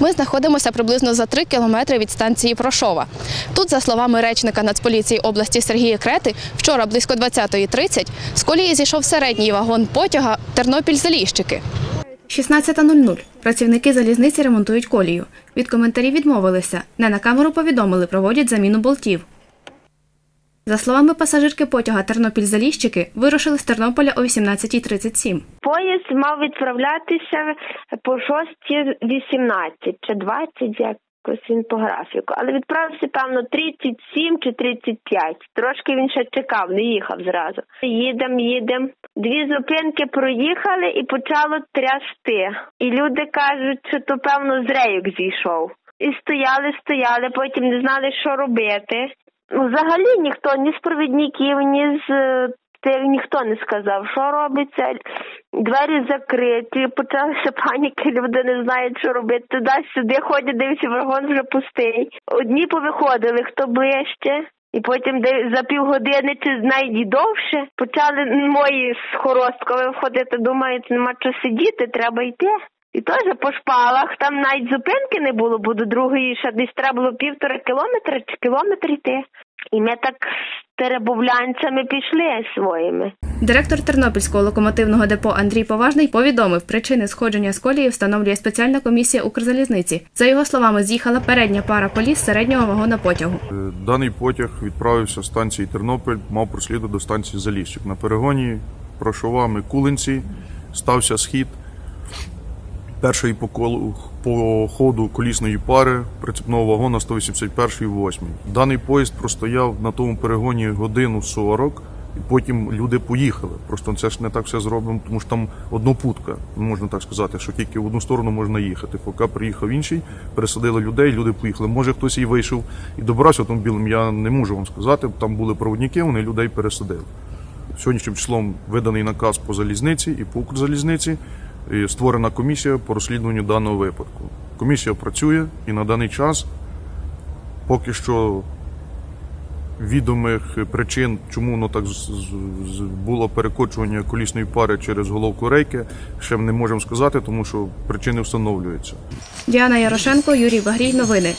Ми знаходимося приблизно за 3 кілометри від станції Прошова. Тут, за словами речника Нацполіції області Сергія Крети, вчора близько 20.30 з колії зійшов середній вагон потяга Тернопіль-Заліщики. 16.00. Працівники залізниці ремонтують колію. Від коментарів відмовилися. Не на камеру повідомили, проводять заміну болтів. За словами пасажирки потяга Тернопіль-Заліщики, вирушили з Тернополя о 18.37. Поїзд мав відправлятися по 6.18 чи 20, якось він по графіку. Але відправився, певно, 37 чи 35. Трошки він ще чекав, не їхав зразу. Їдем, їдем. Дві зупинки проїхали і почало трясти. І люди кажуть, що то, певно, з рейок зійшов. І стояли, стояли, потім не знали, що робити. Ну, Взагалі ніхто, ні з провідників, ні з е, тих ніхто не сказав, що робиться. Двері закриті, почалася паніка, люди не знають, що робити. Туди-сюди ходять, дивляться, вагон вже пустий. Одні повиходили, хто ближче. І потім де за півгодини чи навіть довше почали мої з хоросткою входити. Думають, нема чого сидіти, треба йти. І теж по шпалах там навіть зупинки не було, бо до другої ще десь треба було півтора кілометра чи кілометр йти. І ми так з теребовлянцями пішли своїми. Директор Тернопільського локомотивного депо Андрій Поважний повідомив, причини сходження з колії встановлює спеціальна комісія Укрзалізниці. За його словами, з'їхала передня пара коліс середнього вагона потягу. Е, Даний потяг відправився з станції Тернопіль, мав прослідувати до станції Заліщик. На перегоні Прошова Микулинці стався схід першої по, колу, по ходу колісної пари прицепного вагона 181-ї 8. Даний поїзд простояв на тому перегоні годину 40, і потім люди поїхали. Просто це ж не так все зроблено, тому що там однопутка, можна так сказати, що тільки в одну сторону можна їхати. Поки приїхав інший, пересадили людей, люди поїхали. Може хтось і вийшов і добрався автомобілем, я не можу вам сказати. Там були проводники, вони людей пересадили. Сьогоднішнім числом виданий наказ по залізниці і по Укрзалізниці. Створена комісія по розслідуванню даного випадку. Комісія працює і на даний час поки що відомих причин, чому воно так було перекочування колісної пари через головку рейки, ще не можемо сказати, тому що причини встановлюються. Діана Ярошенко, Юрій Багрій. Новини.